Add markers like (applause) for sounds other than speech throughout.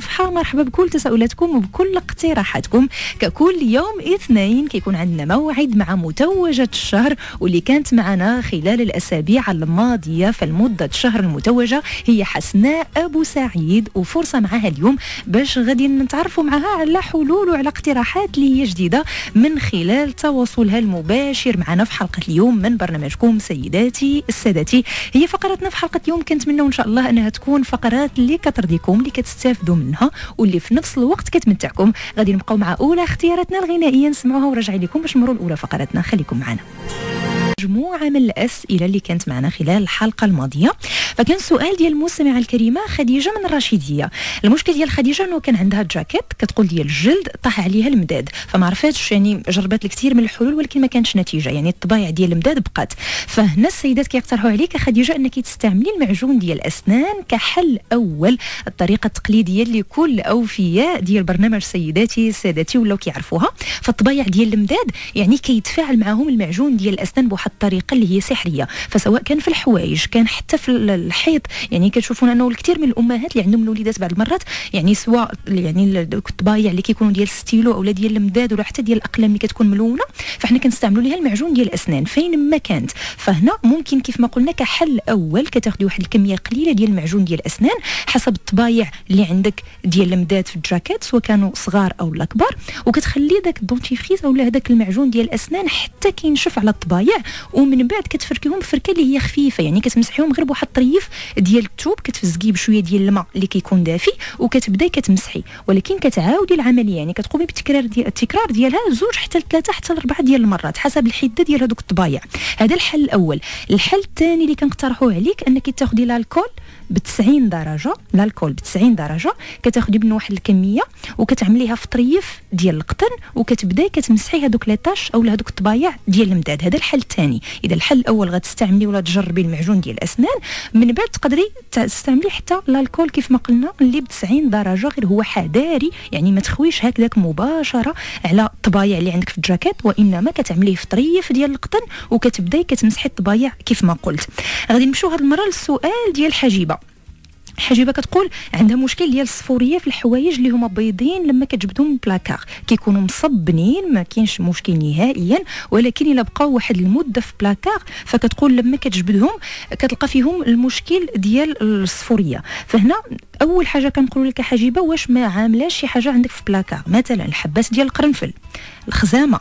صفحة. مرحبا بكل تساؤلاتكم وبكل اقتراحاتكم. ككل يوم اثنين كيكون عندنا موعد مع متوجة الشهر واللي كانت معنا خلال الأسابيع الماضية. فالمدة شهر المتوجة هي حسناء أبو سعيد وفرصة معها اليوم باش غادي نتعرفوا معها على حلول وعلى اقتراحات اللي هي جديدة من خلال تواصلها المباشر معنا في حلقة اليوم من برنامجكم سيداتي السادتي هي فقرتنا في حلقة اليوم كنتمنى إن شاء الله أنها تكون فقرات اللي كترضيكم اللي كتستافدوا منها واللي في نفس الوقت كتمتعكم. غادي نبقاو مع أولى اختياراتنا الغنائية نسمعوها ونرجع لكم باش نمروا الأولى فقراتنا. خليكم معنا. مجموعة من الأسئلة اللي كانت معنا خلال الحلقة الماضية. فكان سؤال ديال المستمعة الكريمة خديجة من الرشيدية. المشكل ديال خديجة أنه كان عندها جاكيت كتقول ديال الجلد طاح عليها المداد. فما عرفتش يعني جربت الكثير من الحلول ولكن ما كانش نتيجة. يعني الطبايع ديال المداد بقات. فهنا السيدات كيقترحوا عليك خديجة أنك تستعملي المعجون ديال الأسنان كحل أول. الطريقة التقليدية اللي كل أوفياء ديال برنامج سيداتي سادتي ولاو كيعرفوها. فالطبايع ديال المداد يعني كيتفاعل معهم المعجون ديال الأسنان بواحد الطريقة اللي هي سحرية. فسواء كان في الحوايج كان حتى في الحيط. يعني كتشوفون أنه الكثير من الأمهات اللي عندهم الوليدات بعض المرات يعني سواء يعني الطبايع اللي كيكونوا ديال الستيلو اولا ديال المداد ولا حتى ديال الأقلام اللي كتكون ملونة فاحنا كنستعملوا لها المعجون ديال الأسنان. فين ما كانت. فهنا ممكن كيف ما قلنا كحل أول كتاخذي واحد الكمية قليلة ديال المعجون ديال الأسنان حسب الطبايع اللي عندك ديال المداد في الجاكيت سواء كانوا صغار أو كبار وكتخلي داك ال dentifrice اولا هذاك المعجون ديال الأسنان حتى كينشف على الطبايع. ومن بعد كتفركيهم فركه اللي هي خفيفة يعني كتمسحيهم غير بواحد الطريف ديال الثوب كتفزقيه بشوية ديال الماء اللي كيكون دافي وكتبداي كتمسحي. ولكن كتعاودي العملية يعني كتقومي بالتكرار ديال التكرار ديالها زوج حتى لثلاثة حتى لأربعة ديال المرات حسب الحدة ديال هذوك الطبايع. هذا الحل الأول. الحل الثاني اللي كنقترحوه عليك أنك تاخذي الكول ب 90 درجة الكول ب 90 درجة كتاخذي منه واحد الكمية وكتعمليها في طريف ديال القطن وكتبداي كتمسحي هذوك ليطاش أو هذوك الطبايع ديال المداد. هذا الحل الثاني إذا الحل الأول غتستعملي ولا تجربي المعجون ديال الأسنان من بعد تقدري تستعملي حتى الكول كيف ما قلنا اللي ب 90 درجة غير هو حذاري. يعني ما تخويش هكذاك مباشرة على الطبايع اللي عندك في الجاكيت وإنما كتعمليه في طريف ديال القطن وكتبداي كتمسحي الطبايع كيف ما قلت. غادي نمشيو هذه المرة للسؤال ديال الحجيبه حجيبة كتقول عندها مشكل ديال الصفورية في الحوايج اللي هما بيضين لما كتجبدهم بلاكار. كيكونوا مصبنين ما كاينش مشكل نهائيا ولكن إلا بقاو واحد المدة في بلاكار فكتقول لما كتجبدهم كتلقى فيهم المشكل ديال الصفورية. فهنا أول حاجة كنقول لك حجيبة واش ما عاملاش شي حاجة عندك في بلاكار؟ مثلا الحبات ديال القرنفل الخزامة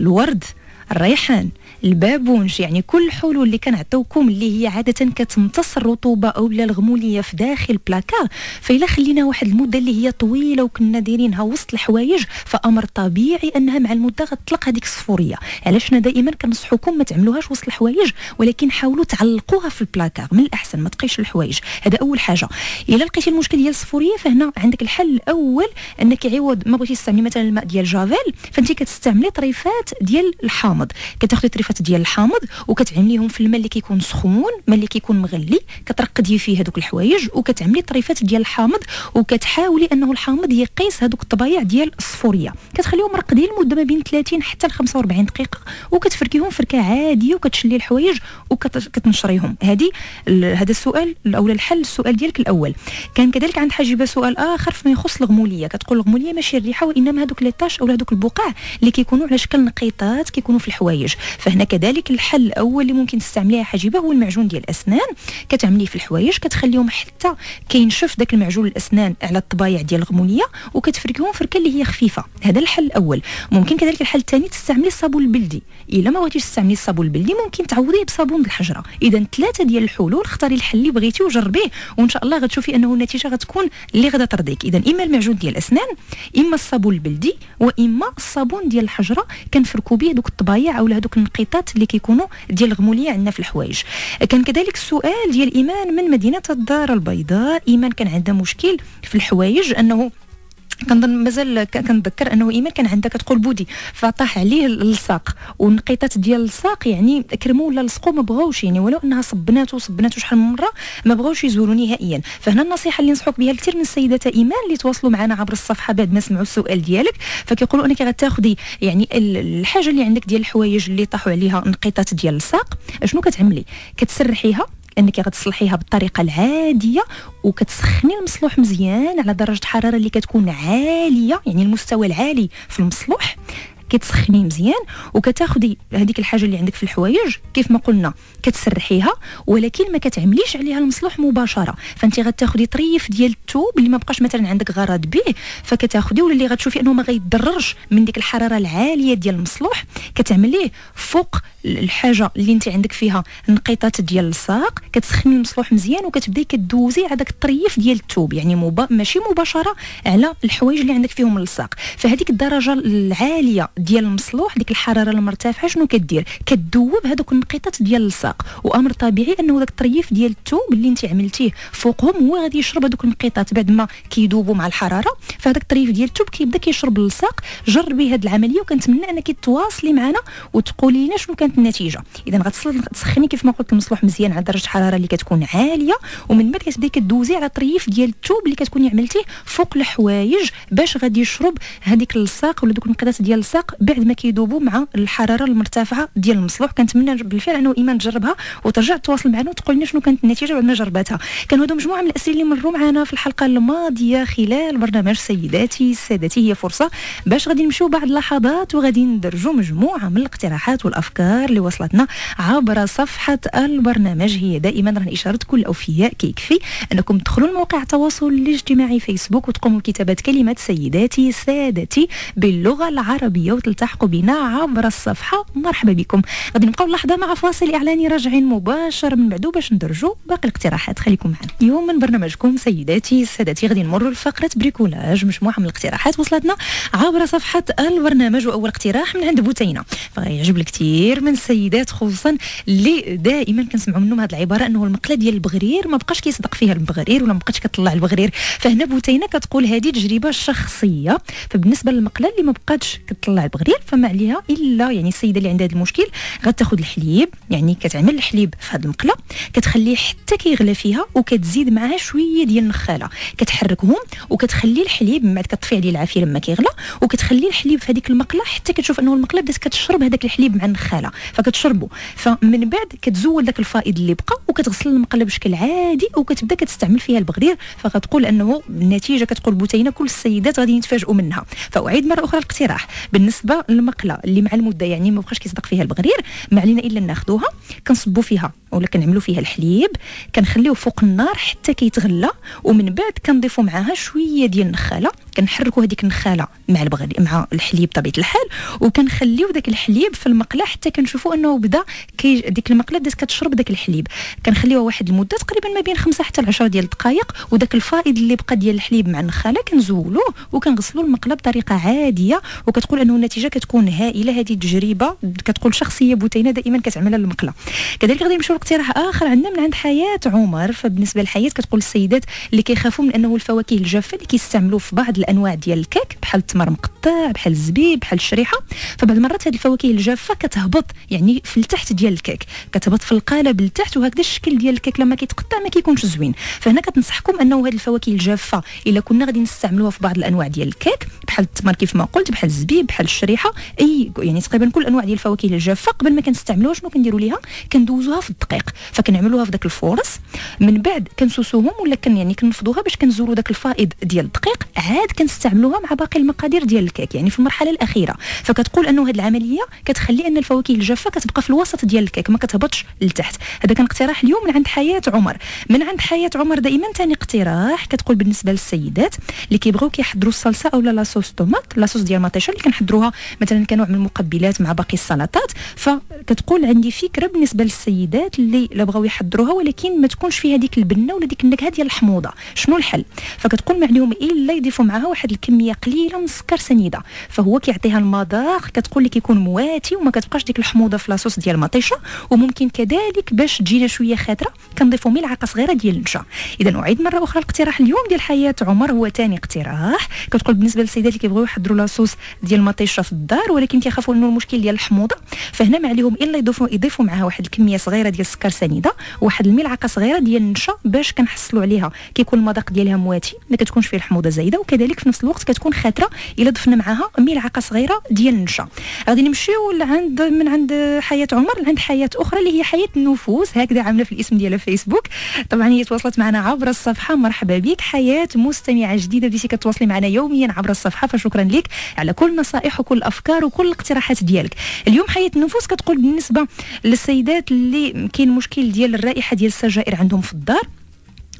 الورد الريحان. البابونج يعني كل الحلول اللي كنعطيوكم اللي هي عادة كتمتص الرطوبة أو الغموليه في داخل بلاكار فإلا خلينا واحد المدة اللي هي طويلة وكنا دايرينها وسط الحوايج فأمر طبيعي أنها مع المدة غتطلق هذيك الصفورية. علاش حنا دائما كنصحوكم ما تعملوهاش وسط الحوايج ولكن حاولوا تعلقوها في البلاكار من الأحسن ما تقيش الحوايج. هذا أول حاجة. إلا لقيتي المشكل ديال الصفورية فهنا عندك الحل الأول أنك عوض ما بغيتي تستعملي مثلا الماء ديال جافيل فانت كتستعملي طريفات ديال الحامض. كتاخذي طريفات ديال الحامض وكتعمليهم في الماء اللي كيكون سخون الماء اللي كيكون مغلي كترقدي فيه هذوك الحوايج وكتعملي طريفات ديال الحامض وكتحاولي أنه الحامض يقيس هذوك الطبايع ديال الصفورية. كتخليهم مرقدين لمدة ما بين 30 حتى ل 45 دقيقة وكتفركيهم فركة عادية وكتشلي الحوايج وكتنشريهم. هذه هذا السؤال أو الحل السؤال ديالك الأول. كان كذلك عند حجيبه سؤال آخر فيما يخص الغمولية. كتقول الغمولية ماشي الريحة وإنما هذوك ليطاش أو هذوك البقع اللي كيكونوا على شكل نقيطات كيكونوا في الحوايج. فهنا كذلك الحل الأول اللي ممكن تستعمليه حجيبه هو المعجون ديال الأسنان. كتعمليه في الحوايج كتخليهم حتى كينشف داك المعجون الأسنان على الطبايع ديال الغمونية وكتفركيهم فركه اللي هي خفيفة. هذا الحل الأول. ممكن كذلك الحل الثاني تستعملي الصابون البلدي. إلا ما بغيتيش تستعملي الصابون البلدي ممكن تعوضيه بصابون الحجرة. إذا ثلاثة ديال الحلول اختاري الحل اللي بغيتي وجربيه وإن شاء الله غتشوفي أنه النتيجة غتكون اللي غادا ترضيك. إذا إما المعجون ديال الأسنان إما الصابون البلدي وإما الصابون ديال الحجرة. كنفركوا به دوك الطبايع أو هذوك النقيطات اللي كيكونوا ديال الغموليه عندنا في الحوايج. كان كذلك السؤال ديال إيمان من مدينة الدار البيضاء. إيمان كان عندها مشكل في الحوايج أنه كنظن مازال كنذكر أنه ايمان كان عندها كتقول بودي فطاح عليه الصاق والنقيطات ديال الصاق يعني كرموا ولا لصقوا ما بغاوش يعني ولو أنها صبناتو صبناتو شحال من مرة ما بغاوش يزولوا نهائيا. فهنا النصيحة اللي نصحوك بها كثير من السيدات ايمان اللي تواصلوا معنا عبر الصفحة بعد ما سمعوا السؤال ديالك فكيقولوا أنك غتاخذي يعني الحاجة اللي عندك ديال الحوايج اللي طاحوا عليها نقيطات ديال الساق شنو كتعملي؟ كتسرحيها انك غتصلحيها بالطريقة العادية وكتسخني المصلوح مزيان على درجة حرارة اللي كتكون عالية يعني المستوى العالي في المصلوح. كتسخنيه مزيان وكتاخدي هذيك الحاجة اللي عندك في الحوايج كيف ما قلنا كتسرحيها ولكن ما كتعمليش عليها المصلوح مباشرة. فانت غتاخدي طريف ديال الثوب اللي ما بقاش مثلا عندك غرض به فكتاخدي ولا اللي غتشوفي أنه ما غيضررش من ديك الحرارة العالية ديال المصلوح كتعمليه فوق الحاجة اللي انت عندك فيها انقطاط ديال الساق كتسخني المصلوح مزيان وكتبداي كدوزي على داك الطريف ديال الثوب يعني مبا... ماشي مباشرة على الحوايج اللي عندك فيهم الصاق فهذيك الدرجة العالية ديال المصلوح ديك الحرارة المرتفعة شنو كدير؟ كدوب هذوك النقيطات ديال الساق. وأمر طبيعي أنه داك الطريف ديال الثوب اللي انت عملتيه فوقهم هو غادي يشرب هذوك النقيطات بعد ما كيدوبوا مع الحرارة. فهذاك الطريف ديال الثوب كيبدا كيشرب الساق جربي هذه العملية وكنتمنى أنك تواصلي معنا وتقولي لنا شنو كانت النتيجة. اذا غتسخني كيف ما قلت المصلوح مزيان على درجة حراره اللي كتكون عالية. ومن بعد كتبداي كدوزي على طريف ديال الثوب اللي كتكوني عملتيه فوق الحوايج باش غادي يشرب هذيك الساق ولا دوك النقيطات ديال الساق. بعد ما كيذوبوا مع الحرارة المرتفعة ديال المصلوح. كنتمنى بالفعل أنه إيمان تجربها وترجع تواصل معنا وتقول لنا شنو كانت النتيجة بعد ما جربتها. كانوا هادو مجموعة من الأسئلة اللي مروا معنا في الحلقة الماضية خلال برنامج سيداتي. سادتي هي فرصة باش غادي نمشيو بعد لحظات وغادي ندرجوا مجموعة من الاقتراحات والأفكار اللي وصلتنا عبر صفحة البرنامج. هي دائما راه إشارة كل الاوفياء كيكفي أنكم تدخلوا لموقع التواصل الاجتماعي فيسبوك وتقوموا بكتابة كلمة سيداتي سادتي باللغة العربية وتلتحقوا بنا عبر الصفحة. مرحبا بكم. غادي نبقاو لحظة مع فاصل إعلاني راجعين مباشر. من بعدو باش ندرجوا باقي الاقتراحات. خليكم معنا. اليوم من برنامجكم سيداتي سادتي غادي نمروا لفقرة بريكولاج. مجموعه من الاقتراحات وصلتنا عبر صفحة البرنامج وأول اقتراح من عند بوتينه فغيعجب الكثير من السيدات خصوصا اللي دائما كنسمعوا منهم هذه العبارة أنه المقلة ديال البغرير ما بقاش كيصدق فيها البغرير ولا ما بقاش كتطلع البغرير. فهنا بوتينه كتقول هذه تجربة شخصية. فبالنسبة للمقلة اللي ما بقاتش كتطلع البغرير فما عليها إلا يعني السيدة اللي عندها هذا المشكل غتاخذ الحليب يعني كتعمل الحليب في هذه المقلة كتخليه حتى كيغلى فيها وكتزيد معاه شوية ديال النخالة. كتحركهم وكتخلي الحليب من بعد كطفي عليه العافية لما كيغلى وكتخلي الحليب في هذيك المقلة حتى كتشوف أنه المقلة بدات كتشرب هذاك الحليب مع النخالة فكتشربه فمن بعد كتزول داك الفائض اللي بقى وكتغسل المقلة بشكل عادي وكتبدأ كتستعمل فيها البغرير فكتقول أنه النتيجة كتقول بوتينة كل السيدات غادي يتفاجئوا منها. فأعيد مرة أخرى الاقتراح. بالنسبة للمقلة اللي مع المدة يعني ما بقاش كيصدق فيها البغرير ما علينا إلا ناخذوها كنصبوا فيها ولا كنعملوا فيها الحليب كنخليوه فوق النار حتى كيتغلى ومن بعد كنضيفوا معاها شوية ديال النخالة كنحركوا هذيك النخالة مع البغري مع الحليب بطبيعة الحال وكنخليو داك الحليب في المقله حتى كنشوفوا أنه بدا كي ديك المقله بدات كتشرب داك الحليب. كنخليوها واحد المدة تقريبا ما بين 5 حتى 10 ديال الدقائق وداك الفائض اللي بقى ديال الحليب مع النخالة كنزولوه وكنغسلوا المقله بطريقة عادية وكتقول أنه النتيجة كتكون هائلة. هذه التجربة كتقول شخصية بوتينة دائما كتعملها المقله كذلك غادي نمشيو لاقتراح آخر. عندنا من عند حياة عمر فبالنسبة لحياه كتقول السيدات اللي كيخافوا من أنه الفواكه الجافة اللي كيستعملوه في بعض الأنواع ديال الكيك بحال التمر مقطع بحال الزبيب بحال الشريحة. فبعض المرات هذه الفواكه الجافة كتهبط يعني في التحت ديال الكيك كتهبط في القالب لتحت وهكذا الشكل ديال الكيك لما كيتقطع ما كيكونش زوين. فهنا كتنصحكم أنه هذه الفواكه الجافة إلا كنا غادي نستعملوها في بعض الأنواع ديال الكيك بحال التمر كيف ما قلت بحال الزبيب بحال الشريحة أي يعني تقريبا كل أنواع ديال الفواكه الجافة قبل ما كنستعملوها شنو كنديروا ليها. كندوزوها في الدقيق فكنعملوها في داك الفورس من بعد كنسوسوهم ولا كن يعني كنفضوها باش كنزولوا داك الفائض ديال الدقيق عاد كنستعملوها مع باقي المقادير ديال الكيك يعني في المرحلة الأخيرة. فكتقول أنه هذه العملية كتخلي أن الفواكه الجافة كتبقى في الوسط ديال الكيك ما كتهبطش لتحت. هذا كان اقتراح اليوم من عند حياة عمر. من عند حياة عمر دائما ثاني اقتراح كتقول بالنسبة للسيدات اللي كيبغيو كيحضروا الصلصة اولا لاصوص طوماط لاصوص ديال مطيشة اللي كنحضروها مثلا كنوع من المقبلات مع باقي السلطات. فكتقول عندي فكرة بالنسبة للسيدات اللي لا بغاو يحضروها ولكن ما تكونش فيها ديك البنة ولا ديك النكهة ديال الحموضة. شنو الحل؟ فكتقول ما عليهم إلا يضيفوا معها واحد الكمية قليلة من السكر سنيدة. فهو كيعطيها المذاق كتقول لك يكون مواتي وما كتبقاش ديك الحموضة في لاصوص ديال المطيشة. وممكن كذلك باش تجينا شوية خاطرة كنضيفوا ملعقة صغيرة ديال النشا. إذا اعيد مرة أخرى الاقتراح اليوم ديال حياة عمر هو ثاني اقتراح. كتقول بالنسبة للسيدات اللي كيبغيو يحضروا لاصوص ديال المطيشة في الدار ولكن كيخافوا إنه المشكل ديال الحموضة. فهنا ما عليهم إلا يضيفوا يضيفوا معها واحد الكمية صغيرة ديال السكر سنيدة وواحد الملعقة صغيرة ديال النشا باش كنحصلوا عليها. كيكون المذاق ديالها مواتي ما كتكونش فيه الحموضة زايده وكذلك في نفس الوقت كتكون خاتره إلا ضفنا معاها ملعقة صغيرة ديال النشا. غادي نمشيو لعند من عند حياة عمر لعند حياة أخرى اللي هي حياة النفوس. هكذا عاملة في الاسم ديالها فيسبوك طبعا هي تواصلت معنا عبر الصفحة. مرحبا بك. حياة مستمعة جديدة. بديتي كتواصلي معنا يوميا عبر الصفحة فشكرا لك على كل النصائح وكل الافكار وكل الاقتراحات ديالك. اليوم حياة النفوس كتقول بالنسبة للسيدات اللي كاين مشكل ديال الرائحة ديال السجائر عندهم في الدار؟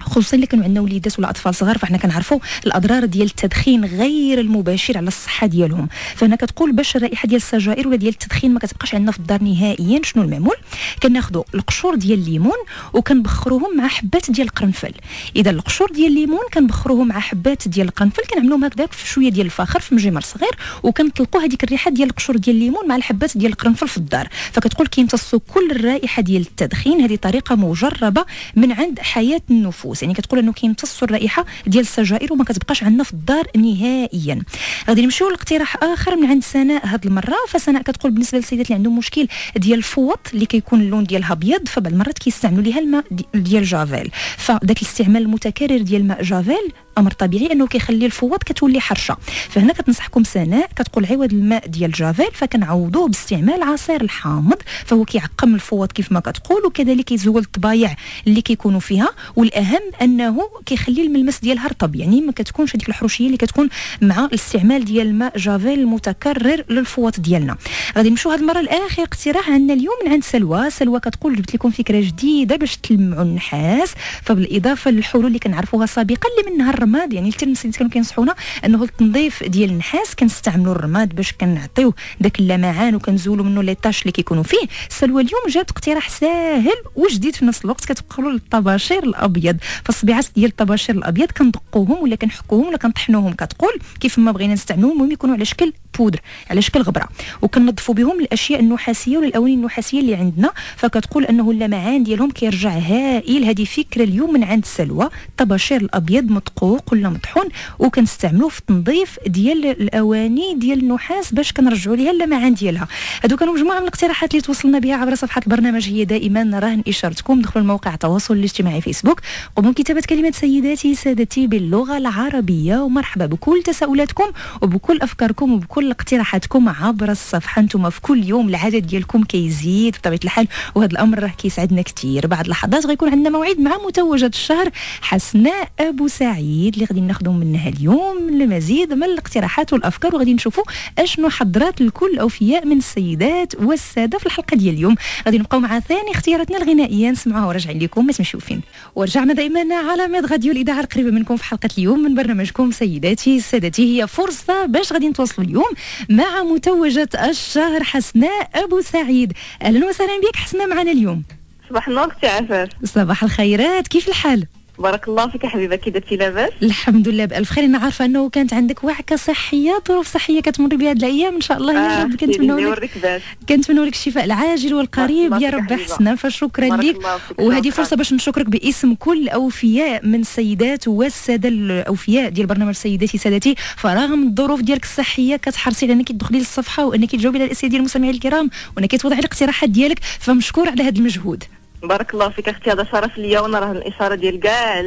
خصوصا اللي كانوا عندنا وليدات ولا أطفال صغار فإحنا كنعرفوا الأضرار ديال التدخين غير المباشر على الصحة ديالهم. فهنا كتقول باش الرائحة ديال السجائر ولا ديال التدخين ما كتبقاش عندنا في الدار نهائيا شنو المعمول؟ كناخذوا القشور ديال الليمون وكنبخروهم مع حبات ديال القرنفل. إذا القشور ديال الليمون كنبخروهم مع حبات ديال القرنفل كنعملوهم هكذاك في شوية ديال الفخر في مجمر صغير وكنطلقوا هذيك الريحة ديال القشور ديال الليمون مع الحبات ديال القرنفل في الدار. فكتقول كيمتصوا كل الرائحة ديال التدخين. هذه طريقة مجربة من عند حياة النفوس. الفلوس يعني كتقول أنه كيمتصوا الرائحة ديال السجائر وما كتبقاش عندنا في الدار نهائيا. غادي نمشيو لاقتراح آخر من عند سناء هاد المرة. فسناء كتقول بالنسبة للسيدات اللي عندهم مشكل ديال الفوط اللي كيكون اللون ديالها أبيض فبعض المرات كيستعملوا ليها الماء ديال جافيل. فذاك الاستعمال المتكرر ديال ماء جافيل أمر طبيعي أنه كيخلي الفوط كتولي حرشة. فهنا كتنصحكم سناء كتقول عوض الماء ديال جافيل فكنعوضوه باستعمال عصير الحامض فهو كيعقم الفوط كيف ما كتقول وكذلك كيزول الطبايع اللي كيكونوا فيها. والأهم أنه كيخلي الملمس ديالها رطب يعني ما كتكونش هذيك الحروشيه اللي كتكون مع الاستعمال ديال الماء جافيل المتكرر للفوط ديالنا. غادي نمشيو هذه المرة لآخر اقتراح عندنا اليوم من عند سلوى. سلوى كتقول جبت لكم فكرة جديدة باش تلمعوا النحاس فبالإضافة للحلول اللي كنعرفوها سابقا اللي منها الرماد يعني التلميذ كانوا كينصحونا إنه التنظيف ديال النحاس كنستعملوا الرماد باش كنعطيو داك اللمعان وكنزولوا منه لي طاش اللي كيكونوا فيه. سلوى اليوم جات اقتراح ساهل وجديد في نفس الوقت كتبقلوا للطباشير الأبيض. فالصبيعات ديال الطباشير الأبيض كندقوهم ولا كنحكوهم ولا كنطحنوهم كتقول كيف ما بغينا نستعملوهم المهم يكونوا على شكل بودر على شكل غبرة. وكنظفوا بهم الاشياء النحاسية ولا النحاسية اللي عندنا. فكتقول أنه اللمعان ديالهم كيرجع هائل. هذه فكرة اليوم من عند سلوى الطباشير الأبيض مدقوق ولا مطحون وكنستعملوه في التنظيف ديال الأواني ديال النحاس باش كنرجعوا ليها اللمعان ديالها. هادو كانوا مجموعة من الاقتراحات اللي توصلنا بها عبر صفحة البرنامج هي دائما. رهن إشارتكم. دخلوا الموقع التواصل الاجتماعي فيسبوك. قوموا كتابه كلمة سيداتي سادتي باللغة العربية. ومرحبا بكل تساؤلاتكم وبكل أفكاركم وبكل اقتراحاتكم عبر الصفحة. أنتم في كل يوم العدد ديالكم كيزيد بطبيعة الحال وهذا الأمر راه كيسعدنا كثير بعد لحظات غيكون عندنا موعد مع متوجة الشهر حسناء أبو سعيد. اللي غادي ناخذوا منها اليوم لمزيد من الاقتراحات والأفكار وغادي نشوفوا أشنو حضرات الكل الاوفياء من السيدات والسادة في الحلقة ديال اليوم. غادي نبقاو مع ثاني اختياراتنا الغنائية نسمعوها وراجعين لكم ما تمشيو فين ورجعنا دائما على ميد غاديو الإذاعة القريبة منكم في حلقة اليوم من برنامجكم سيداتي سادتي هي فرصة باش غادي نتواصلوا اليوم مع متوجة الشهر حسناء أبو سعيد. أهلا وسهلا بك حسناء معنا اليوم. صباح النور أختي عفاف. صباح الخيرات كيف الحال؟ بارك الله فيك حبيبة كي درتي لاباس؟ الحمد لله بألف خير. أنا عارفة أنه كانت عندك وعكة صحية ظروف صحية كتمر بها هذه الأيام إن شاء الله. يا آه، رب كنتمنوا لك كنتمنوا لك الشفاء العاجل والقريب. يا رب حسنا فشكرا لك وهذه فرصة باش نشكرك باسم كل الاوفياء من السيدات والسادة الأوفياء ديال برنامج سيداتي سادتي فرغم الظروف ديالك الصحية كتحرصي على أنك تدخلي للصفحة وأنك تجاوبي على الأسئلة ديال المستمعين الكرام وأنك توضعي الاقتراحات ديالك. فمشكور على هذا المجهود. بارك الله فيك أختي هذا شرف ليا راه الإشارة ديال كاع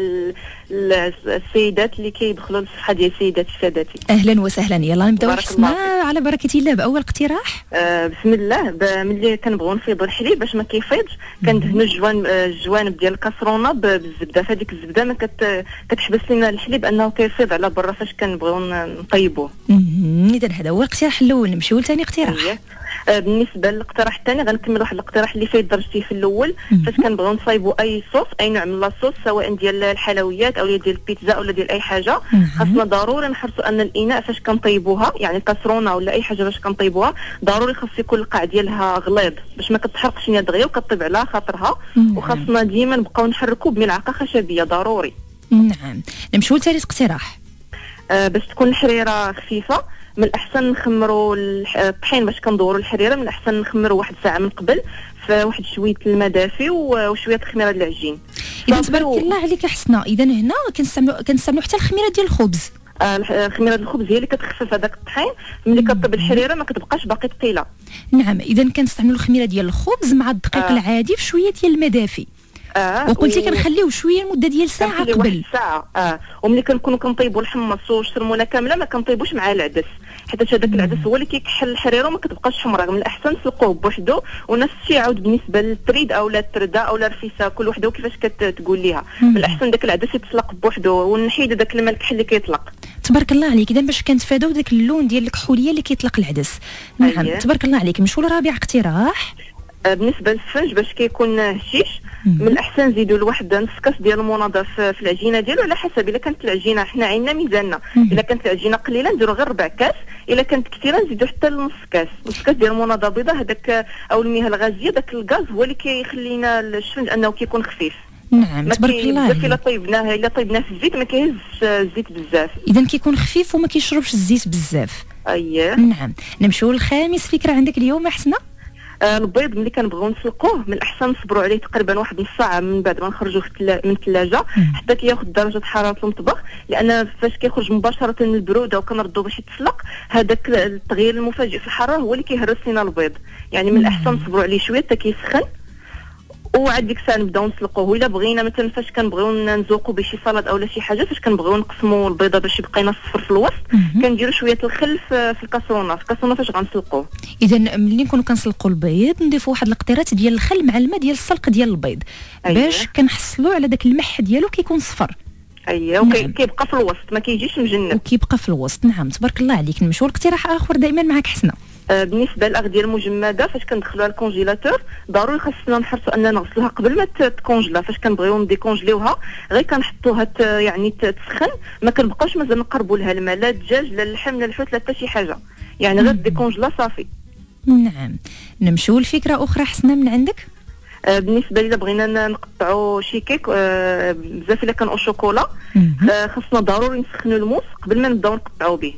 السيدات اللي كيدخلوا للصفحه ديال سيداتي سادتي أهلا وسهلا. يلا نبداو حسنا على بركة الله. بأول اقتراح. آه بسم الله. ملي كنبغيو نفيضوا الحليب باش ما كيفيضش. كندهنوا الجوان الجوانب ديال الكاسرونة بالزبدة. فهذيك الزبدة ما كت كتحبس لنا الحليب أنه كيفيض على برا. فاش كنبغيو نطيبوه. اذا هذا هو الاقتراح الأول. نمشيو لثاني اقتراح. آه، بالنسبة للاقتراح الثاني غنكمل واحد الاقتراح اللي فيه درجتي في الأول. فاش كنبغيو نصايبوا أي صوص أي نوع من لاصوص سواء ديال الحلويات أو ديال البيتزا ولا ديال أي حاجة. خاصنا ضروري نحرصوا أن الإناء فاش كنطيبوها يعني الكاسرونه ولا أي حاجة باش كنطيبوها ضروري خاص يكون القاع ديالها غليظ باش ما كتحرقش دغيا وكطيب على خاطرها. وخاصنا ديما نبقاو نحركوا بملعقة خشبية ضروري. نعم. نمشيو لثالث اقتراح. آه باش تكون الحريرة خفيفة. من الاحسن نخمروا الطحين باش كندوروا الحريرة من الاحسن نخمروا واحد الساعة من قبل في واحد شوية الماء دافي وشوية خميرة العجين إذا تبارك الله عليك حسنا إذا هنا كنستعملوا كنستعملوا حتى الخميرة ديال الخبز. آه خميرة الخبز هي اللي كتخفف هذاك الطحين. ملي كطيب الحريرة ما كتبقاش باقي ثقيلة. نعم إذا كنستعملوا الخميرة ديال الخبز مع الدقيق آه. العادي في شوية ديال المدافي. آه وقلتي كنخليوه شوية لمدة ديال ساعة قبل. ساعة آه. وملي كنكونوا كنطيبوا الحمص والشرمونه كاملة ما كنطيبوش مع العدس. حيت هذاك العدس هو اللي كيكحل الحريره وما كتبقاش حمراء. من الأحسن تسلقوه بوحدو ونفس الشيء عاود بالنسبة للتريد أو الترده أو الرفيسه كل وحدة وكيفاش كتقول ليها. من الأحسن داك العدس يتسلق بوحدو ونحيد داك الماء الكحل اللي كيطلق. تبارك الله عليك. إذا باش كنتفاداو داك اللون ديال الكحولية اللي كيطلق العدس. نعم أيه. تبارك الله عليك. نمشيو لرابع اقتراح. بالنسبة للسفنج باش كيكون هشيش من الأحسن نزيدوا لواحد نص كاس ديال المناضه في العجينة ديالو على حسب. إلا كانت العجينة حنا عندنا ميزاننا إلا كانت العجينة قليلة نديروا غير ربع كاس إلا كانت كثيرة نزيدوا حتى لنص كاس نص كاس ديال المناضه بيضاء هذاك أو المياه الغازيه داك الغاز هو اللي كيخلينا الشفنج أنه كيكون خفيف. نعم تبارك الله إلا طيبناه إلا طيبناه في الزيت ما كيهزش الزيت بزاف. اذا كيكون خفيف وما كيشربش الزيت بزاف. أييه. نعم. نمشيو للخامس فكرة عندك اليوم حسنة. آه البيض ملي كنبغيو نسلقوه من الاحسن نصبروا عليه تقريبا واحد نص ساعة من بعد ما نخرجوه من الثلاجة حتى كياخذ درجة حرارة المطبخ لأن فاش كيخرج مباشرة من البرودة وكنردو باش يتسلق هذاك التغيير المفاجئ في الحرارة هو اللي كيهرس لنا البيض. يعني من الاحسن نصبروا عليه شوية حتى كيسخن. ديك الساعة نبداو نسلقوه. الا بغينا مثلا فاش كنبغيو نزوقو بشي سلطة اولا شي حاجة فاش كنبغيو نقسموا البيضة باش يبقى لنا الصفر في الوسط كنديروا شوية الخل في الكاسرونة. في الكاسرونة فاش غنسلقوه؟ اذا ملي نكونوا كنسلقوا البيض نضيفوا واحد القطيرات ديال الخل مع الماء ديال السلق ديال البيض أيوة. باش كنحصلوا على داك المح ديالو كيكون صفر. اييه وكيبقى نعم. في الوسط ما كيجيش مجنب وكيبقى في الوسط نعم. تبارك الله عليك نمشيو لاقتراح آخر دائما معك حسنة. آه، بالنسبة للاغذيه المجمدة فاش كندخلوها الكونجيلاتور ضروري خاصنا نحرصوا أننا نغسلوها قبل ما تكونجلا. فاش كنبغيو نديكونجليوها غير كنحطوها يعني تسخن ما كنبقاوش مازال نقربوا لها الماء لا الدجاج لا اللحم لا الحوت لا حتى شي حاجة. يعني غير ديكونجلا صافي. نعم. نمشيو لفكرة أخرى حسنا من عندك؟ آه بالنسبة لي بغينا نقطعوا شي كيك آه بزاف إلا كان أو شوكولا. آه خاصنا ضروري نسخنوا الموس قبل ما نبداو نقطعوا به.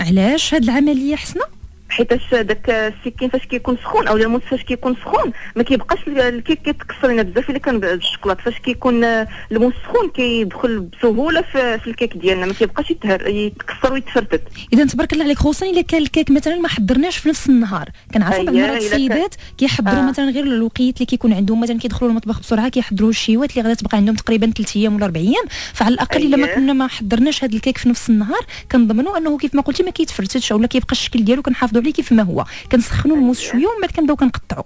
علاش هاد العملية حسنة؟ حيتاش داك السكين فاش كيكون سخون أو الموس فاش كيكون سخون ما كيبقاش الكيك كيتكسر لنا بزاف الا كان بالشوكولاط فاش كيكون الموس سخون كيدخل بسهولة في, في الكيك ديالنا ما كيبقاش يتكسر ويتفرتت. إذا تبارك الله عليك خصوصا الا كان الكيك مثلا ما حضرناش في نفس النهار. كنعرفوا بعض المرات السيدات كيحضروا آه. مثلا غير الوقيت اللي كيكون عندهم. مثلا كيدخلوا المطبخ بسرعة كيحضروا الشيوات اللي غادا تبقى عندهم تقريبا 3 أيام ولا 4 أيام. فعلى الأقل إلا ما كنا ما حضرناش هذا الكيك في نفس النهار كنضمنوا أنه كيف ما قلتي ما كيتفرتتش أو كيبقى الشكل ديالو كنحافظوا عليه كيف ما هو. كنسخنوا الموس شوية ومن بعد كنبداو كنقطعوا.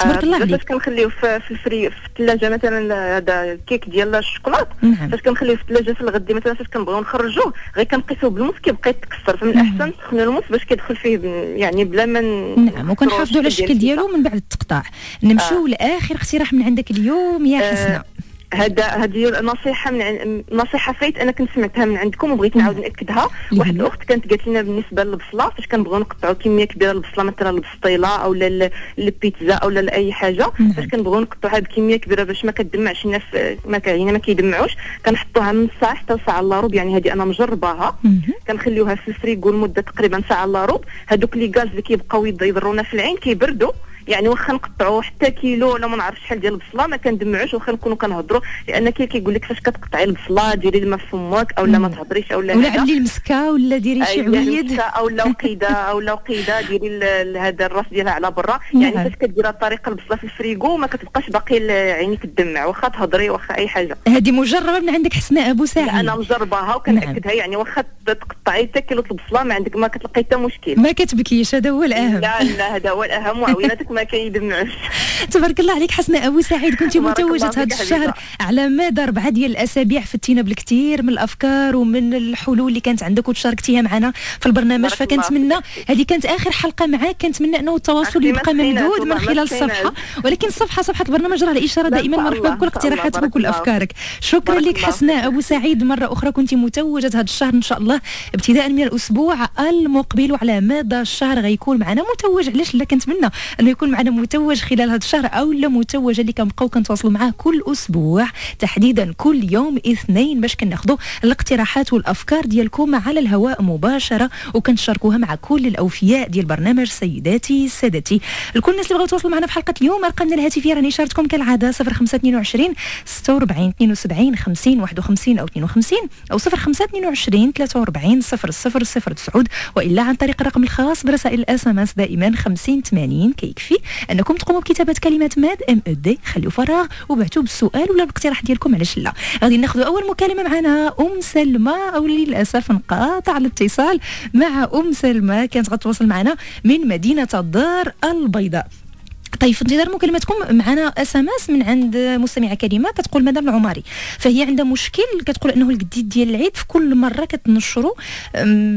تبارك الله عليك. فاش كنخليو في, في الفري في الثلاجة مثلا هذا الكيك ديال الشوكولات. نعم. فاش كنخليو في الثلاجة في الغد مثلا فاش كنبغيو نخرجوه غير كنقيسوه بالموس كيبقى يتكسر. فمن الأحسن نسخنوا الموس باش كيدخل فيه يعني بلا ما نعم وكنحافظوا على الشكل ديالو من بعد التقطاع نمشيو آه. لآخر اقتراح من عندك اليوم يا آه، حسنة. هذا هذه نصيحة من نصيحة فايت أنا كنت سمعتها من عندكم وبغيت نعاود نأكدها. واحد الأخت كانت قالت لنا بالنسبة للبصلة فاش كنبغيو نقطعوا كمية كبيرة البصلة مثلا البسطيلة أو البيتزا أو لاي حاجة فاش كنبغيو نقطعوها بكمية كبيرة باش ما كتدمعش لنا ما يعني ما كيدمعوش كنحطوها من ساعة حتى ساعه إلا ربع يعني هذه أنا مجرباها. كنخليوها في الفريغو لمده تقريبا ساعة إلا ربع. هذوك les gaz اللي كيبقاو يضرونا في العين كيبردوا. يعني واخا نقطعوا حتى كيلو ولا ما نعرف شحال ديال البصلة ما كندمعوش واخا نكونوا كنهضروا لأن كي كيقول لك فاش كتقطعي البصلة ديري الماء في فمك اولا ما تهضريش اولا ولا علي المسكة ولا ديري شي عويد اولا وقيدة اولا وقيدة ديري هذا الراس ديالها على برا. يعني نعم. فاش كديري الطريقة البصلة في الفريغو ما كتبقاش باقي عينيك تدمع واخا تهضري واخا أي حاجة. هذه مجربة من عندك حسناء أبو سعيد. أنا مجرباها وكنأكدها يعني واخا تقطعي حتى كيلو البصله ما عندك ما كتلقاي حتى مشكل. ما كتبكيش هذا هو الأهم. لا لا هذا هو الأهم وعويناتك ما كيدمعوش. (laughs) تبارك الله عليك حسناء أبو سعيد كنت متوجة هذا الشهر على مدى اربعه ديال الأسابيع فتينا بالكثير من الأفكار ومن الحلول اللي كانت عندك وتشاركتيها معنا في البرنامج. فكنتمنى هذه كانت آخر حلقة معاك كنتمنى أنه التواصل يبقى ممدود من خلال الصفحه ولكن الصفحه صفحة البرنامج راه الإشارة دائما مرحبا بكل اقتراحاتك وكل أفكارك. شكرا لك حسناء أبو سعيد. مرة أخرى كنت متوجة هذا الشهر إن شاء الله ابتداء من الأسبوع المقبل وعلى مدى الشهر غيكون معنا متوج. علاش لا كنتمنى انه يكون معنا متوج خلال هذا الشهر أو لا متوجه اللي كنبقاو كنتواصلوا معاه كل أسبوع تحديدا كل يوم اثنين باش كناخذوا الاقتراحات والأفكار ديالكم على الهواء مباشرة وكنشاركوها مع كل الأوفياء ديال برنامج سيداتي سادتي. لكل الناس اللي بغاو يتواصلوا معنا في حلقة اليوم أرقامنا الهاتفية راني شارتكم كالعادة 0522 46 72 50 51 أو 52 أو 0522 43 00 09 وإلا عن طريق الرقم الخاص برسائل ال SMS دائما 50 80 كيكفي أنكم تقوموا بكتابة كلمه MAD M A D خليوا فراغ وبعثوا بالسؤال ولا الاقتراح ديالكم علاش لا؟ غادي ناخذ أول مكالمة معنا أم سلمى أو للأسف انقطع الاتصال مع أم سلمى كانت غتواصل معنا من مدينة الدار البيضاء. طيب في انتظار مكالمتكم معنا SMS من عند مستمعة كريمة كتقول مدام العماري فهي عندها مشكل كتقول إنه القديد ديال العيد في كل مرة كتنشروا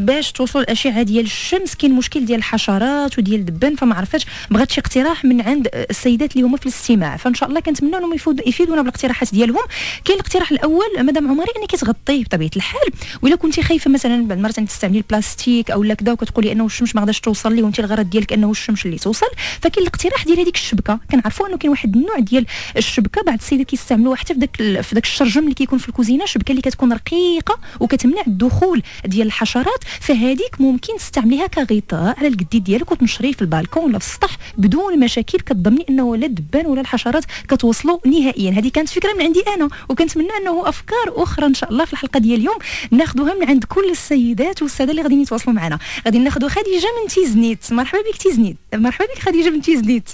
باش توصل الاشعه ديال الشمس كاين مشكل ديال الحشرات وديال الدبان فما عرفتش بغات شي اقتراح من عند السيدات اللي هما في الاستماع فإن شاء الله كنتمنى إنهم يفيدونا بالاقتراحات ديالهم. كاين الاقتراح الأول مدام عماري انك تغطيه بطبيعة الحال ولا كنتي خايفة مثلا بعد مرات تستعملي البلاستيك أو لا كذا وكتقولي إنه الشمس ما غاداش توصل لي وانت الغرض ديالك إنه الشمس اللي توصل فكاين الاقتراح ديال هذيك الشبكة كنعرفوا أنه كاين واحد النوع ديال الشبكة. بعض السيدات كيستعملوها حتى في داك في داك الشرجم اللي كيكون في الكوزينة شبكة اللي كتكون رقيقة وكتمنع الدخول ديال الحشرات. فهذيك ممكن تستعمليها كغطاء على الجديد ديالك وتنشريه في البالكون ولا في السطح بدون مشاكل. كتضمني أنه لا الدبان ولا الحشرات كتوصلوا نهائيا. هذه كانت فكرة من عندي أنا وكنتمنى أنه أفكار أخرى إن شاء الله في الحلقة ديال اليوم ناخذوها من عند كل السيدات والسادة اللي غاديين يتواصلوا معنا. غادي ناخذوا خديجة من تيزنيت. مرحبا بك تيزنيت. مرحبا بك خديجة من تيزنيت.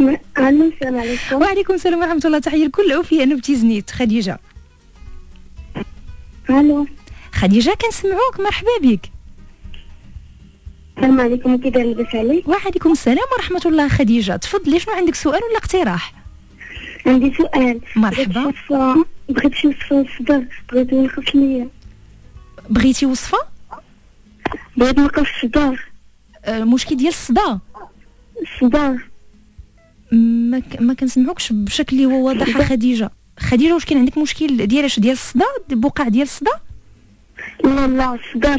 السلام عليكم. وعليكم السلام ورحمة الله. تحية لكل الاوفياء أنا بتيزنيت خديجة. ألو. خديجة كنسمعوك. مرحبا بك. السلام عليكم. كي داير لاباس عليك؟ وعليكم السلام ورحمة الله. خديجة تفضلي. شنو عندك سؤال ولا اقتراح؟ عندي سؤال. مرحبا. بغيت شي وصفه الصدر بغيت نلخص ليا. بغيتي وصفة؟ بغيت نلقى الصداع المشكل آه، ديال الصداع الصداع ما. ما كنسمعوكش بشكل اللي هو واضح. خديجة. خديجة واش كاين عندك مشكل ديال اش ديال الصداع بقع ديال الصداع لا لا الصداع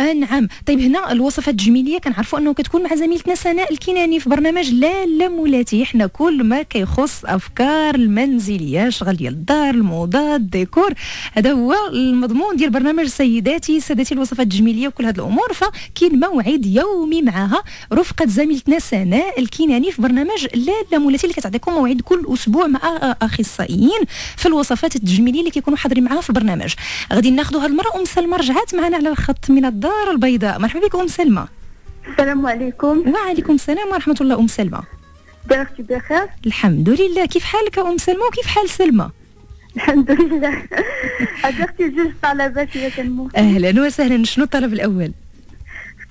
آه نعم. طيب هنا الوصفات التجميليه كنعرفوا أنه كتكون مع زميلتنا سناء الكناني في برنامج لا لا مولاتي. حنا كل ما كيخص أفكار المنزلية شغل ديال الدار الموضة الديكور هذا هو المضمون ديال برنامج سيداتي. سادتي الوصفات التجميليه وكل هذه الأمور فكاين موعد يومي معها. رفقة زميلتنا سناء الكناني في برنامج لا لا مولاتي اللي كتعطيكم موعد كل أسبوع مع أخصائيين في الوصفات التجميليه اللي كيكونوا حاضرين معها في البرنامج. غادي ناخذوا هذه المره أم سلمى رجعت معنا على الخط من الدار. الدار البيضاء. مرحبا بك أم سلمى. السلام عليكم. وعليكم السلام ورحمة الله أم سلمى. دارتي بخير. الحمد لله. كيف حالك أم سلمى؟ وكيف حال سلمى؟ الحمد لله. درتي جوج طلبات يا كنمو أهلا وسهلا. شنو الطلب الأول؟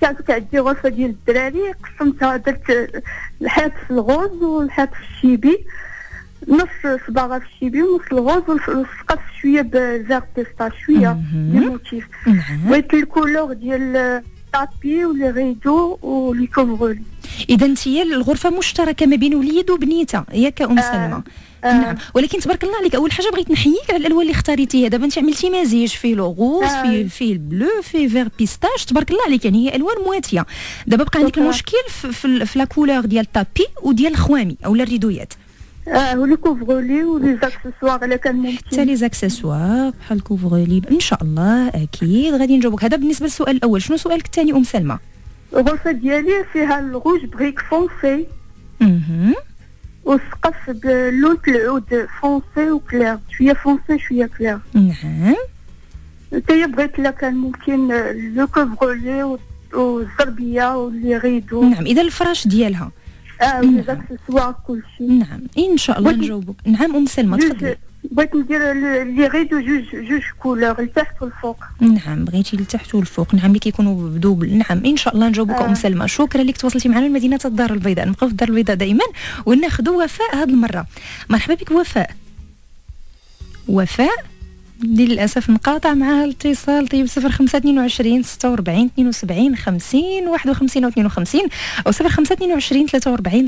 كانت عندي غرفه ديال الدراري قسمتها درت الحيط في ال rose والحيط في الشيبي. نص صباغه في الشيبي ونص ال rose والسقف شوية vert pistache شوية des motifs بغيت ال couleur ديال ال tapis و les rideaux و les couvre-lits إذا انت الغرفة مشتركة ما بين وليد وبنيته ياك ام سلمى. آه. نعم. ولكن تبارك الله عليك أول حاجة بغيت نحييك على الألوان اللي اختاريتيها دابا انت عملتي مزيج فيه le rose آه. فيه فيه ال bleu فيه vert pistache تبارك الله عليك يعني هي ألوان مواتية. دابا بقى عندك المشكل في, في, في la couleur ديال ال tapis وديال الخوامي اولا الريدويات. آه و les couvre-lits و les إلا كان ممكن. حتى les accessoires بحال ال couvre-lit إن شاء الله أكيد غادي نجاوبك. هذا بالنسبة للسؤال الأول شنو سؤالك الثاني أم سلمى؟ الغرفه ديالي فيها ال rouge brique foncé أها والسقف بلون العود foncé و clair شوية foncé شوية clair نعم. تايا بغيت إلا كان ممكن le couvre-lit والزربيه و les rideaux نعم إذا الفراش ديالها آه كل شيء نعم. إن شاء الله نجاوبك. نعم أم سلمى تفضلي. بغيت ندير les rideaux جوج جوج couleurs التحت والفوق. نعم بغيتي التحت والفوق. نعم اللي كيكونوا ب double. نعم إن شاء الله نجاوبك آه. ام سلمى. شكرا لك تواصلتي معنا من مدينه الدار البيضاء. نبقاو في الدار البيضاء دائما وناخذوا وفاء هذه المرة. مرحبا بك وفاء. وفاء؟ للاسف انقطع معها الاتصال طيب 0522 46 72 50 51 أو 52 أو 0522 43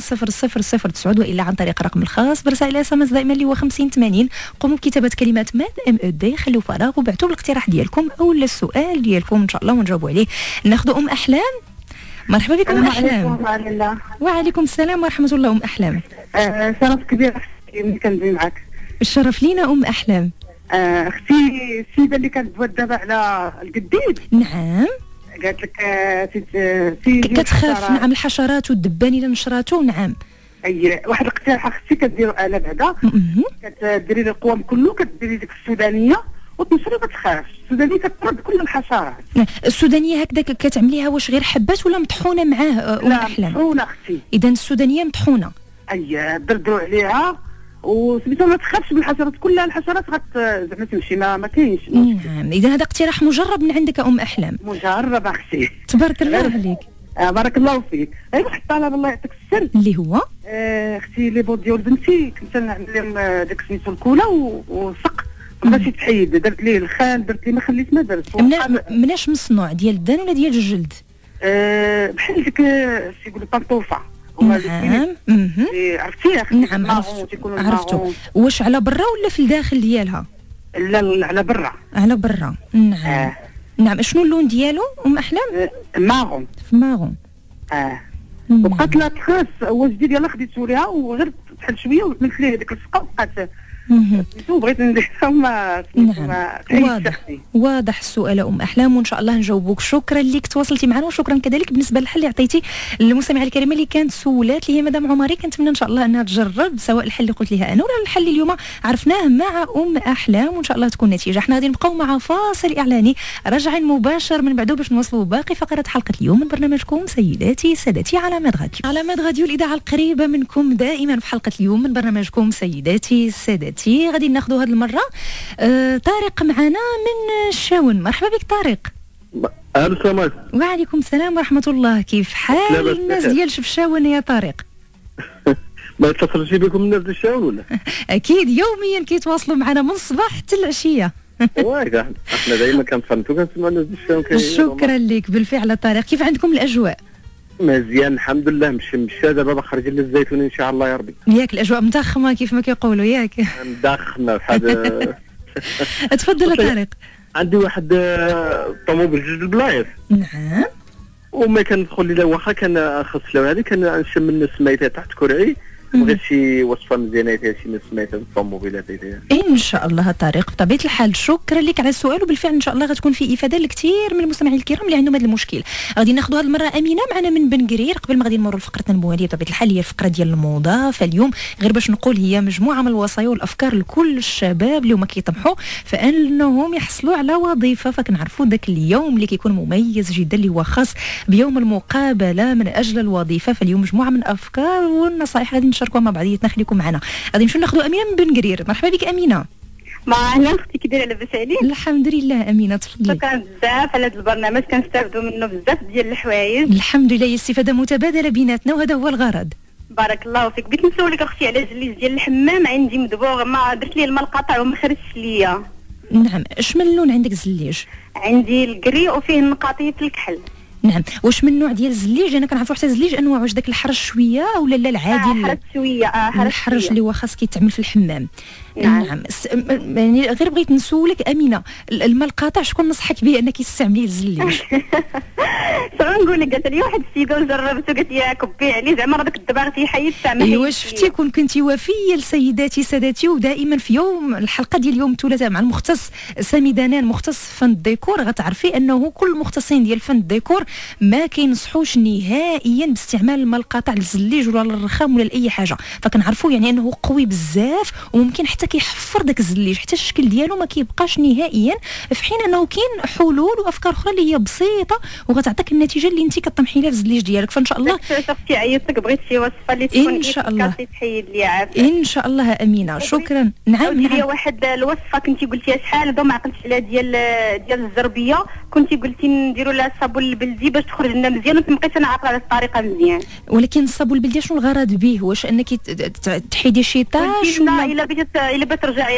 009 والا عن طريق الرقم الخاص برسائل SMS دائما اللي هو 50 80 قوموا بكتابه كلمات ماد ام أو دي خلوا فراغ وبعثوا الاقتراح ديالكم أو السؤال ديالكم ان شاء الله ونجاوبوا عليه ناخذ ام احلام مرحبا بك ام السلام احلام عليكم وعلى الله وعليكم السلام ورحمه الله ام احلام آه، شرف كبير ملي كندوي معك الشرف لينا ام احلام آه، أختي السيدة اللي كانت تود دابا على القديد. نعم. قالت لك آه، تت- آه، كتخاف. نعم الحشرات والدبان إلى نشراتو نعم. أي واحد الاقتراح أختي كديرو أنا بعدا لي القوام كله كديري ديك السودانية وتنشري وما تخافش السودانية كتطرد كل الحشرات. السودانية هكذا كتعمليها واش غير حبات ولا مطحونة معاه آه، أم لا مطحونة أختي. اذا السودانية مطحونة. أي دردروا عليها. وسميتو ما تخافش من الحشرات كلها الحشرات غت زعما تمشي ما ما كاينش. نعم. إذا هذا اقتراح مجرب من عندك أم أحلام. مجربه أختي تبارك الله (laughs) عليك. آه بارك الله فيك. غير واحد الطلب الله يعطيك السر. اللي هو؟ آه، أختي لي بود ديال بنتي كنت نعمل لهم آه، داك سميتو الكولة و- وسق. ما بغاش يتحيد. درت ليه الخان درت ليه ما خليت ما درت. مناش مصنوع ديال الدان ولا ديال الجلد؟ آه، بحال ديك آه، شي يقولوا بانطوفه هما نعم. مهم. اللي عرفتي؟ أختي نعم ماغون عرفتو. واش على برا ولا في الداخل ديالها؟ لا لا، على برا. على برا. نعم. آه. نعم شنو اللون ديالو؟ أم أحلام؟ آه، ماغون في ماغون آه. وبقات لها تخس. هو جديد يلاه خديتو ليها وغير بحال شوية وزملت ليه ديك السقه وبقات بغيت نديرها (laughs) ما سميتو نعم. واضح. واضح السؤال أم. أحلام وإن شاء الله نجاوبوك. شكرا لك تواصلتي معنا وشكرا كذلك بالنسبة للحل اللي عطيتي للمستمعة الكريمة اللي كانت سولات لي هي مدام عمري. كنتمنى إن شاء الله انها تجرب سواء الحل اللي قلت لها أنا ولا الحل اللي اليوم عرفناه مع أم أحلام وإن شاء الله تكون نتيجة. إحنا غادي نبقاو مع فاصل إعلاني. راجعين مباشر من بعده باش نواصلوا باقي فقرات حلقة اليوم من برنامجكم سيداتي سادتي على ماد غاديو. على ماد غاديو الإذاعة القريبة منكم دائما في حلقة اليوم من برنامجكم سيداتي سادتي غادي ناخذوا هذه المرة. آه طارق معنا من الشاون. مرحبا بك طارق. السلام عليكم وعليكم السلام ورحمة الله. كيف حال الناس. ديال شفشاون يا طارق؟ (laughs) ما اتصلتش بكم الناس ديال الشاون. ولا؟ (laughs) أكيد. يوميا كيتواصلوا معنا من الصباح حتى العشية. (laughs) إحنا دائما كنفهمتو كنسمعوا الناس ديال الشاون شكرا لك. بالفعل طارق. كيف عندكم الأجواء؟ مزيان الحمد لله مشي مشى دابا خارجين للزيتون إن شاء الله يا ربي. ياك الأجواء مضخمة كيف ما كيقولوا ياك. مدخنا بحال (laughs) تفضل. طارق. عندي واحد آه، طوموبيل جوج البلايص نعم. وما كندخل لي واخا كان خص له هذه كنشم من السميتها تحت كرعي. بغيت شي وصفة مزيانة فيها شي من سميتها الطوموبيلات إن شاء الله طارق بطبيعة الحال شكرا لك على السؤال وبالفعل إن شاء الله غتكون في إفادة لكثير من المستمعين الكرام اللي عندهم هذا المشكل. غادي ناخذوا هذه المرة أمينة معنا من بن قرير. قبل ما غادي نمروا لفقرتنا المواليه بطبيعة الحال هي الفقرة ديال الموضة. فاليوم غير باش نقول هي مجموعة من الوصايا والأفكار لكل الشباب اللي هما كيطمحوا فإنهم يحصلوا على وظيفة. فكنعرفوا ذاك اليوم اللي كيكون مميز جدا اللي هو خاص بيوم المقابلة من أجل الوظيفة. فاليوم مجموعة من الأفكار والنصائح غادي نشاركوها مع بعضياتنا خليكم معنا. غادي نمشيو ناخذوا امينه من بن قرير. مرحبا بك أمينة. ما أهلا أختي كي دايرة لاباس عليك؟ الحمد لله أمينة تفضلي. شكرا بزاف على هذا البرنامج. كنستافدوا منه بزاف ديال الحوايج. الحمد لله هي استفاده متبادلة بيناتنا وهذا هو الغرض. بارك الله فيك. بغيت نسولك أختي على جليس ديال الحمام عندي مدبوغ ما درت ليه الماء القطع وما خرجش ليا. نعم. اش من لون عندك الزليج عندي الكري وفيه النقاطيه الكحل. نعم. واش من نوع ديال الزليج؟ أنا كنعرفوا حتى الزليج انواع واش داك الحرش شوية ولا لا العادي؟ آه حرج شوية. حرج الحرش شوية. اللي هو خاص كيتعمل في الحمام. نعم. نعم. يعني غير بغيت نسولك أمينة ال- الماء القاطع شكون نصحك به أنك تستعملي الزليج شنو (laughs) نقول لك قالت لي واحد السيده وجربته قالت لي كبي عليه زعما راه داك الدباغ تيحيد تعمل ايوا شفتي كون كنتي وفية لسيداتي سادتي ودائما في يوم الحلقة ديال يوم الثلاثاء مع المختص سامي دانان مختص في فن الديكور غتعرفي أنه كل المختصين ديال فن الديكور ما كينصحوش نهائيا باستعمال الماء القاطع للزليج ولا للرخام ولا لأي حاجة. فكنعرفوا يعني أنه قوي بزاف وممكن حتى كيحفر داك الزليج حتى الشكل ديالو ما كيبقاش نهائيا في حين أنه كاين حلول وأفكار أخرى اللي هي بسيطة وغتعطيك النتيجة اللي أنت كطمحي لها في الزليج ديالك. فإن شاء الله (laughs) شفتي عيطتك بغيت شي وصفة اللي تكون إن شاء الله. تحيد لي عافية. إن شاء الله أمينة. شكرا. نعم نعم واحد الوصفة كنتي قلتيها شحال هذا ما عقلتش عليها ديال ديال الزربية. كنتي قلتي نديروا لها الصابون البلدي باش تخرج لنا مزيان وما بقيتش أنا عاقله على الطريقة مزيان. ولكن الصابون البلدي شنو الغرض به؟ واش أنك تحيدي شي طاش ولا إلا بغيتي الا بترجع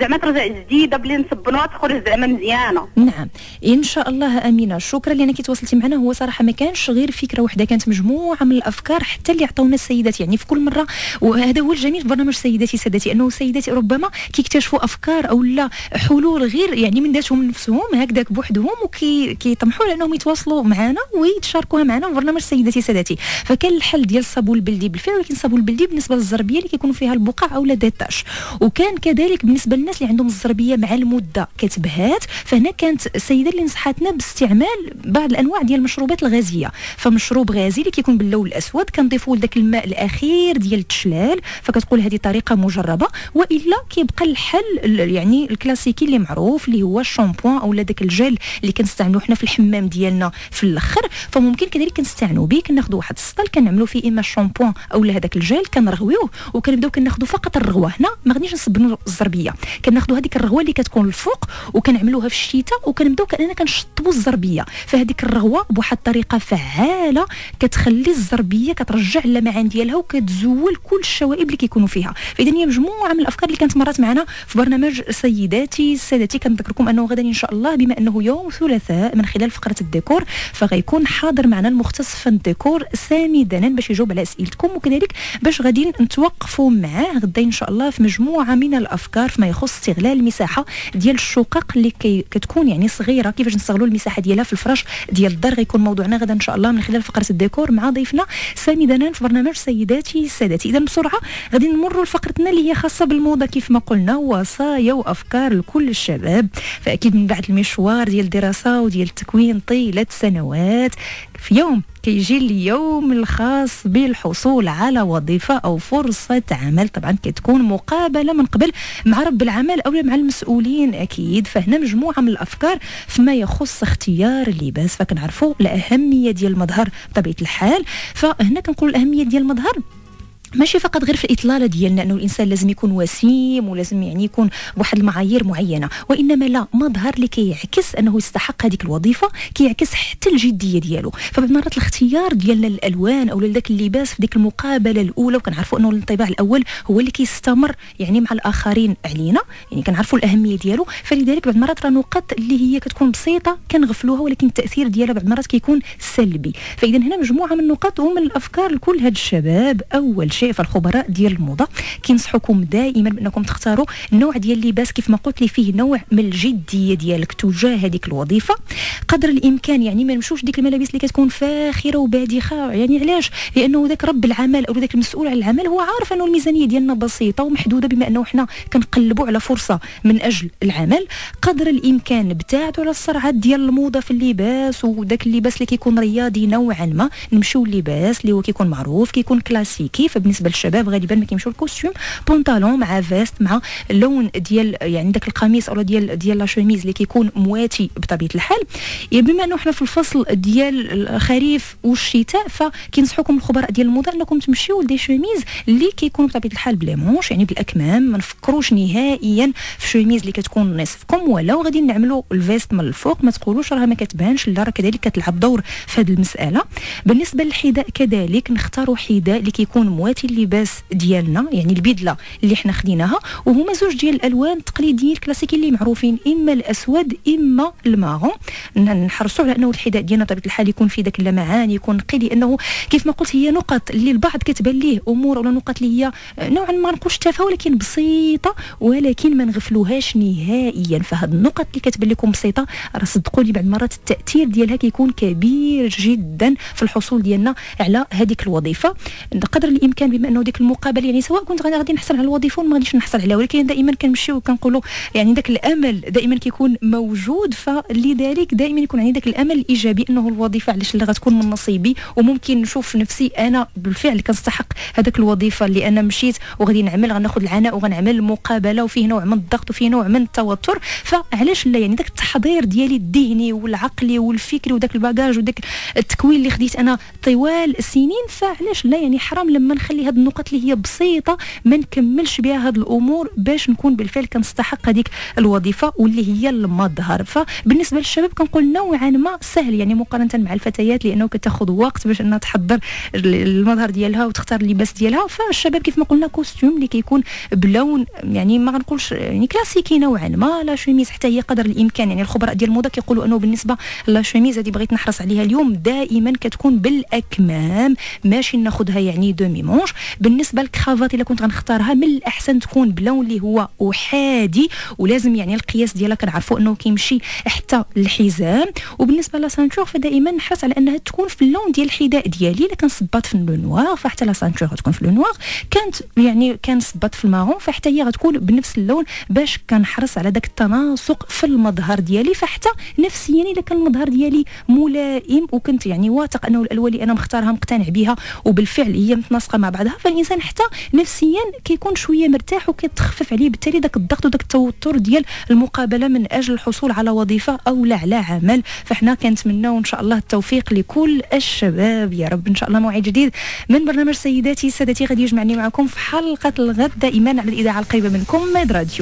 زعما ترجع جديدة بلي نصبنوها تخرج زعما مزيانة. نعم. إن شاء الله أمينة. شكرا لأنك تواصلتي معنا. هو صراحة ما كانش غير فكرة واحدة كانت مجموعة من الأفكار حتى اللي عطونا السيدات. يعني في كل مرة وهذا هو الجميل في برنامج سيداتي سادتي أنه سيداتي ربما كيكتشفوا أفكار أو لا حلول غير يعني من ذاتهم نفسهم هكذاك بوحدهم وكيطمحوا وكي لأنهم يتواصلوا معنا ويتشاركوها معنا في برنامج سيداتي سادتي. فكان الحل ديال الصابون البلدي بالفعل ولكن الصابون البلدي بالنسبة للزربية اللي كيكونوا فيها البقع أو لا ديتاش. وكان كذلك بالنسبة للناس اللي عندهم الزربية مع المدة كتبهات فهنا كانت السيدة اللي نصحتنا باستعمال بعض الأنواع ديال المشروبات الغازية. فمشروب غازي اللي كيكون باللون الأسود كنضيفوا لذاك الماء الأخير ديال التشلال. فكتقول هذه طريقة مجربة وإلا كيبقى الحل يعني الكلاسيكي اللي معروف اللي هو الشامبوان أو ذاك الجل اللي كنستعملوه حنا في الحمام ديالنا في الأخر. فممكن كذلك كنستعملوا به كناخذوا واحد السطل كنعملوا فيه إما الشامبوان أو هذاك الجل كنرغويوه وكنبداو كناخذوا فقط الرغوة. هنا ما غاديش نصبنوا الزربية. كناخذوا هذيك الرغوة اللي كتكون الفوق وكنعملوها في الشتاء وكنبداو كأننا كنشطبوا الزربية. فهذيك الرغوة بواحد الطريقة فعالة كتخلي الزربية كترجع اللمعان ديالها وكتزول كل الشوائب اللي كيكونوا فيها. فإذا هي مجموعة من الأفكار اللي كانت مرات معنا في برنامج سيداتي. سادتي كنذكركم أنه غدا إن شاء الله بما أنه يوم ثلاثاء من خلال فقرة الديكور فغيكون حاضر معنا المختص في الديكور سامي دنان باش يجاوب على أسئلتكم وكذلك باش غادي نتوقفوا معاه. غدا إن شاء الله في مجموعة من الأفكار فيما يخص استغلال المساحة ديال الشقق اللي كي كتكون يعني صغيرة. كيفاش نستغلوا المساحة ديالها في الفراش ديال الدار؟ غيكون موضوعنا غدا إن شاء الله من خلال فقرة الديكور مع ضيفنا سامي دنان في برنامج سيداتي سادتي إذا بسرعة غادي نمروا لفقرتنا اللي هي خاصة بالموضة. كيف ما قلنا وصايا وأفكار لكل الشباب. فأكيد من بعد المشوار ديال الدراسة وديال التكوين طيلة سنوات. في يوم كيجي اليوم الخاص بالحصول على وظيفة أو فرصة عمل. طبعا كتكون مقابلة من قبل مع رب العمل أو مع المسؤولين أكيد. فهنا مجموعة من الأفكار فيما يخص اختيار اللباس. فكنعرفوا الأهمية ديال المظهر بطبيعة الحال. فهنا كنقول الأهمية ديال المظهر ماشي فقط غير في الإطلالة ديالنا انه الإنسان لازم يكون وسيم ولازم يعني يكون بواحد المعايير معينة. وإنما لا مظهر اللي كيعكس أنه يستحق هذيك الوظيفة كيعكس حتى الجدية ديالو. فبعض المرات الاختيار ديالنا للألوان أو لذاك اللباس في ديك المقابلة الأولى وكنعرفوا أنه الانطباع الأول هو اللي كيستمر يعني مع الآخرين علينا يعني كنعرفوا الأهمية ديالو. فلذلك بعض المرات راه نقط اللي هي كتكون بسيطة كنغفلوها ولكن التأثير ديالها بعض المرات كيكون سلبي. فإذا هنا مجموعة من النقط ومن الأفكار لكل هاد الشباب. أول شيء فالخبراء ديال الموضة كينصحوكم دائما بأنكم تختاروا نوع ديال اللباس كيف ما قلت لي فيه نوع من الجدية ديالك تجاه هذيك الوظيفة. قدر الإمكان يعني ما نمشوش ديك الملابس اللي كتكون فاخرة وباذخه يعني علاش؟ لأنه ذاك رب العمل أو ذاك المسؤول عن العمل هو عارف أنه الميزانية ديالنا بسيطة ومحدودة بما أنه حنا كنقلبوا على فرصة من أجل العمل. قدر الإمكان ابتعدوا على الصرعات ديال الموضة في اللباس وذاك اللباس اللي كيكون رياضي نوعا ما. نمشيو اللباس اللي هو كيكون معروف كيكون كلاسيكي فبالنسبه للشباب غالبا ما كيمشيو ال costume pantalon مع veste مع اللون ديال يعني داك القميص أو ديال ديال la chemise اللي كيكون مواتي بطبيعة الحال. يعني بما إنه حنا في الفصل ديال الخريف والشتاء فكينصحوكم الخبراء ديال الموضه إنكم تمشيو ل des chemises اللي كيكونوا بطبيعة الحال ب les manches يعني بالاكمام ما نفكروش نهائيا في شوميز اللي كتكون نصف كم ولا وغادي نعملوا ال veste من الفوق ما تقولوش راه ما كتبانش لا راه كذلك كتلعب دور في هذه المسألة. بالنسبة للحذاء كذلك نختاروا حذاء اللي كيكون مواتي اللباس ديالنا يعني البدلة اللي حنا خديناها. وهما زوج ديال الألوان التقليديين الكلاسيكيين اللي معروفين إما الأسود إما ال marron. نحرصوا على أنه الحذاء ديالنا بطبيعه الحال يكون فيه ذاك اللمعان يكون نقي لأنه كيف ما قلت هي نقط اللي البعض كتبان ليه أمور ولا نقط اللي هي نوعا ما نقولش تافهة ولكن بسيطة ولكن ما نغفلوهاش نهائيا. فهاد النقط اللي كتبان لكم بسيطة راه صدقوني بعض المرات التأثير ديالها كيكون كبير جدا في الحصول ديالنا على هذيك الوظيفة. قدر الإمكان بما أنه ديك المقابلة يعني سواء كنت غادي نحصل على الوظيفة ولا ما غاديش نحصل عليها. ولكن دائما كنمشيو وكنقولوا يعني ذاك الأمل دائما كيكون موجود. فلذلك دائما يكون عندي ذاك الأمل الإيجابي أنه الوظيفة علاش اللي غتكون من نصيبي. وممكن نشوف نفسي أنا بالفعل كنستحق هذاك الوظيفة اللي أنا مشيت وغادي نعمل غناخذ العناء وغنعمل مقابلة وفيه نوع من الضغط وفيه نوع من التوتر. فعلاش لا؟ يعني ذاك التحضير ديالي الذهني والعقلي والفكري وذاك الباجاج وذاك التكوين اللي خديت أنا طوال السنين فعلاش لا؟ يعني حرام لما نخلي لي هاد النقط اللي هي بسيطة ما نكملش بها هاد الأمور باش نكون بالفعل كنستحق هذيك الوظيفة واللي هي المظهر. فبالنسبة للشباب كنقول نوعا ما سهل يعني مقارنة مع الفتيات لأنه كتاخذ وقت باش أنها تحضر المظهر ديالها وتختار اللباس ديالها. فالشباب كيف ما قلنا costume اللي كيكون بلون يعني ما غنقولش يعني كلاسيكي نوعا ما la chemise حتى هي قدر الإمكان. يعني الخبراء ديال الموضة كيقولوا أنه بالنسبة la chemise هذه بغيت نحرص عليها اليوم دائما كتكون بالأكمام. ماشي ناخذها يعني demi-manches بالنسبة لل cravate إلا كنت غنختارها من الأحسن تكون بلون اللي هو أحادي ولازم يعني القياس ديالها كنعرفوا إنه كيمشي حتى الحزام. وبالنسبة la ceinture فدائما نحرص على إنها تكون في اللون ديال الحذاء ديالي. إلا كان في le noir فحتى la ceinture غتكون في le noir كانت يعني كان في ال marron فحتى هي غتكون بنفس اللون باش كنحرص على داك التناسق في المظهر ديالي. فحتى نفسيا إلا كان المظهر ديالي ملائم وكنت يعني واثق أنه الألوان اللي أنا مختارها مقتنع بها وبالفعل هي متناسقة مع بعضها فالإنسان حتى نفسيا كيكون شوية مرتاح وكيتخفف عليه بالتالي داك الضغط وداك التوتر ديال المقابلة من أجل الحصول على وظيفة أو لا على عمل. فاحنا كنتمناو إن شاء الله التوفيق لكل الشباب. يا رب إن شاء الله موعد جديد من برنامج سيداتي سادتي غادي يجمعني معكم في حلقة الغد دائما على الإذاعة القريبة منكم ميد راديو.